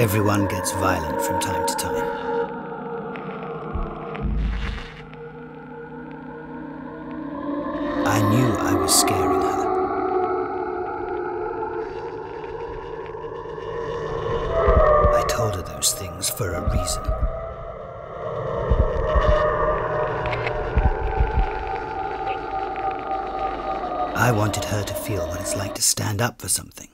Everyone gets violent from time to time. I knew I was scaring her. I told her those things for a reason. I wanted her to feel what it's like to stand up for something.